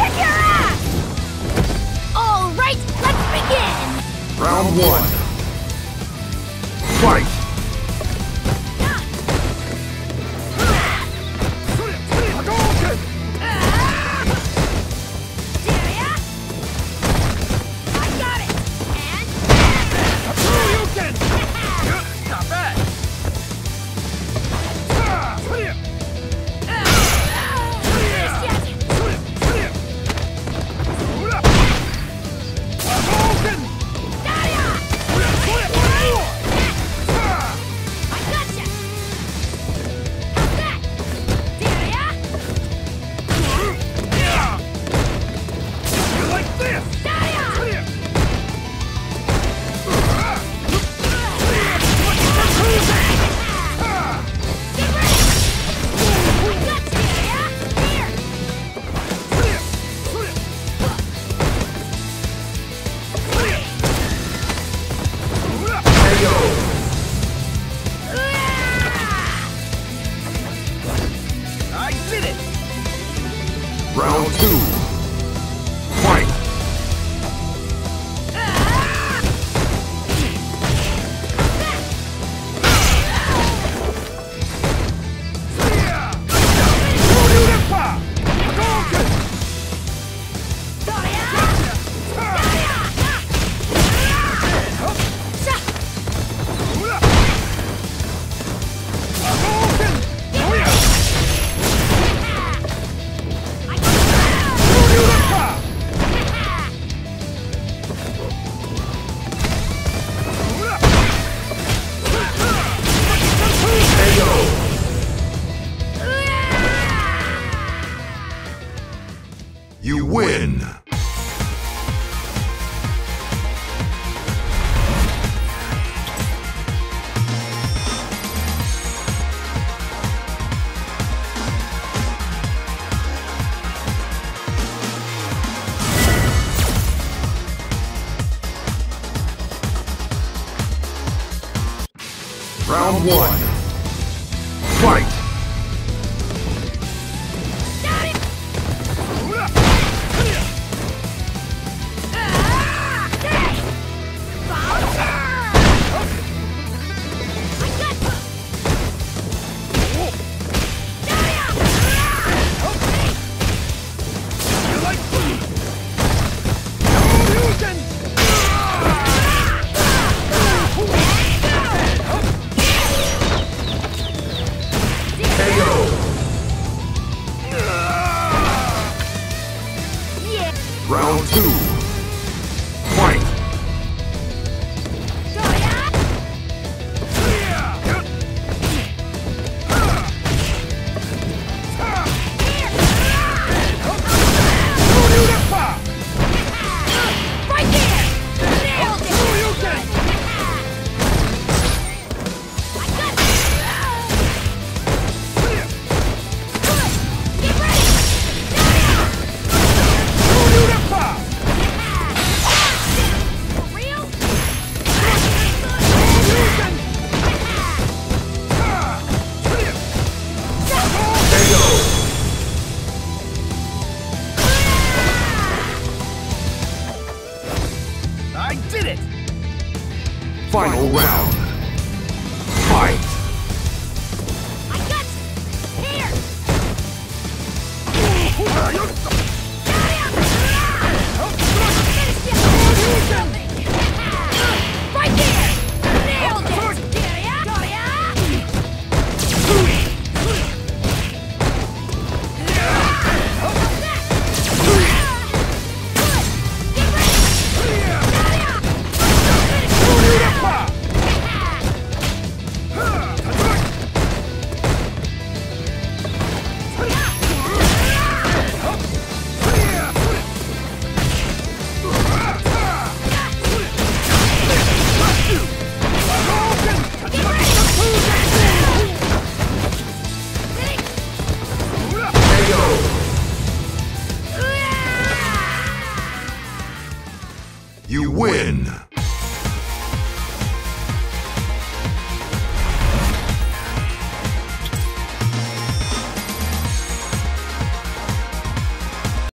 kick your ass! All right, let's begin! Round one. Fight! Round one. Fight! Final round.